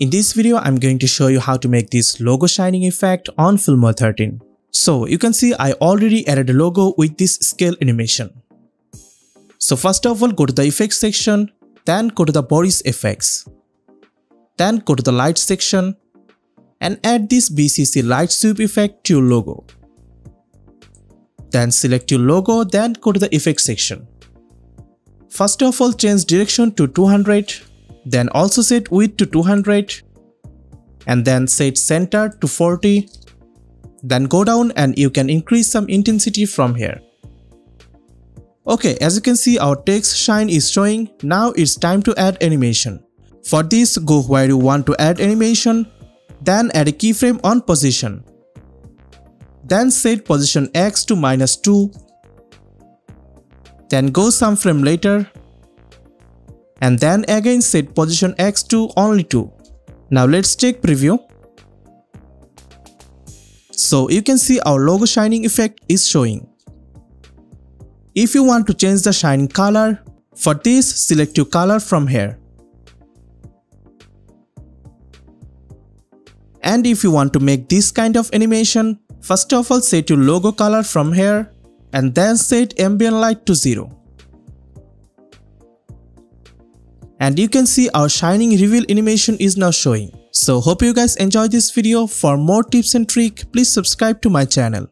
In this video, I'm going to show you how to make this logo shining effect on Filmora 13. So you can see I already added a logo with this scale animation. So first of all, go to the effects section, then go to the Boris effects. Then go to the light section and add this BCC light sweep effect to your logo. Then select your logo, then go to the effects section. First of all change direction to 200, then also set width to 200 and then set center to 40. Then go down and you can increase some intensity from here. Okay, as you can see our text shine is showing, now it's time to add animation. For this, go where you want to add animation, then add a keyframe on position. Then set position X to minus 2 then go some frame later and then again set position X to only 2. Now let's check preview. So you can see our logo shining effect is showing. If you want to change the shining color, for this select your color from here. And if you want to make this kind of animation, first of all set your logo color from here and then set ambient light to 0. And you can see our shining reveal animation is now showing. So hope you guys enjoyed this video. For more tips and trick, please subscribe to my channel.